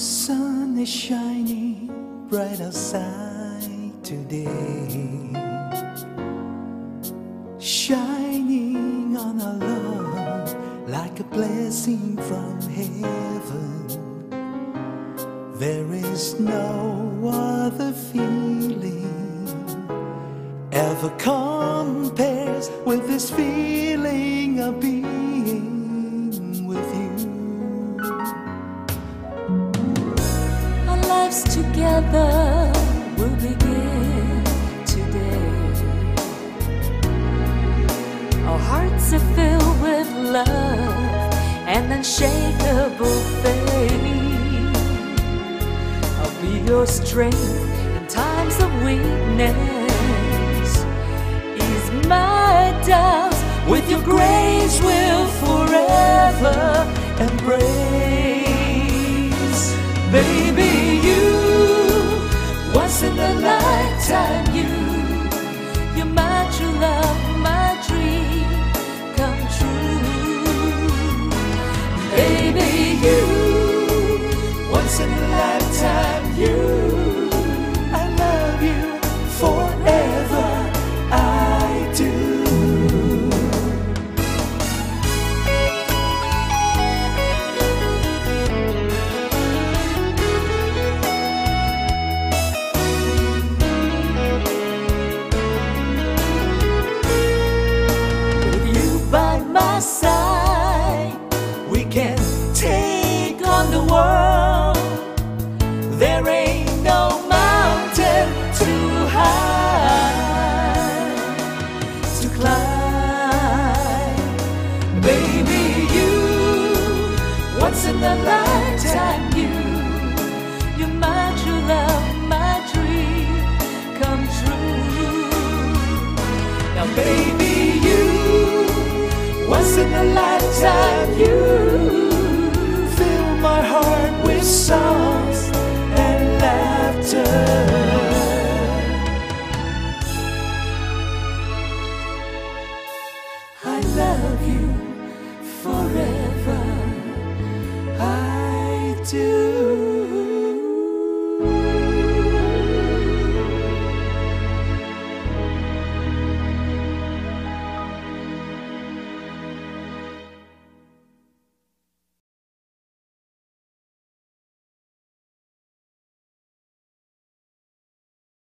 sun is shining bright outside today, shining on our love like a blessing from heaven. There is no other feeling ever compares with this feeling of being together will begin today. Our hearts are filled with love and unshakable faith. I'll be your strength in times of weakness. Once in a lifetime, you, you're my true love, my dream come true. Now, baby, you, once in a lifetime, you fill my heart with songs love